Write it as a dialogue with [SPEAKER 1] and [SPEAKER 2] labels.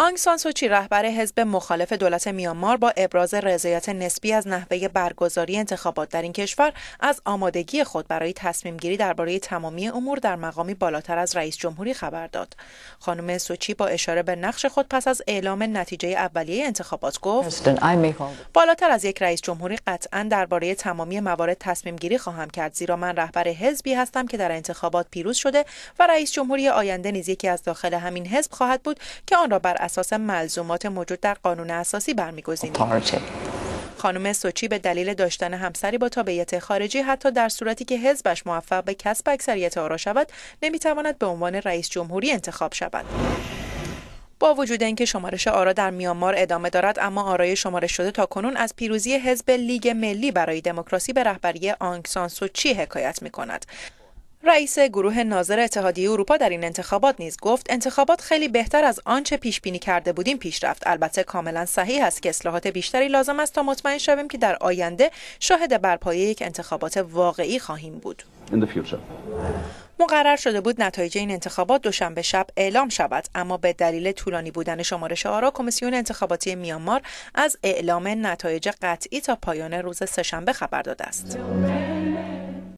[SPEAKER 1] آنگ سان سوچی رهبر حزب مخالف دولت میانمار با ابراز رضایت نسبی از نحوه برگزاری انتخابات در این کشور از آمادگی خود برای تصمیم گیری درباره تمامی امور در مقامی بالاتر از رئیس جمهوری خبر داد. خانم سوچی با اشاره به نقش خود پس از اعلام نتیجه اولیه انتخابات گفت بالاتر از یک رئیس جمهوری قطعا درباره تمامی موارد تصمیم گیری خواهم کرد زیرا من رهبر حزبی هستم که در انتخابات پیروز شده و رئیس جمهوری آینده نیز یکی از داخل همین حزب خواهد بود که آن را بر اساس ملزومات موجود در قانون اساسی برمیگزینیم. خانم سوچی به دلیل داشتن همسری با تابعیت خارجی حتی در صورتی که حزبش موفق به کسب اکثریت آرا شود نمی‌تواند به عنوان رئیس جمهوری انتخاب شود. با وجود اینکه شمارش آرا در میانمار ادامه دارد اما آرای شمارش شده تا کنون از پیروزی حزب لیگ ملی برای دموکراسی به رهبری آنگ سان سوچی حکایت می کند رئیس گروه ناظر اتحادیه اروپا در این انتخابات نیز گفت انتخابات خیلی بهتر از آنچه پیش بینی کرده بودیم پیش رفت البته کاملا صحیح است که اصلاحات بیشتری لازم است تا مطمئن شویم که در آینده شاهد برپایی یک انتخابات واقعی خواهیم بود. مقرر شده بود نتایج این انتخابات دوشنبه شب اعلام شود اما به دلیل طولانی بودن شمارش آرا کمیسیون انتخاباتی میانمار از اعلام نتایج قطعی تا پایان روز سهشنبه خبر داده است.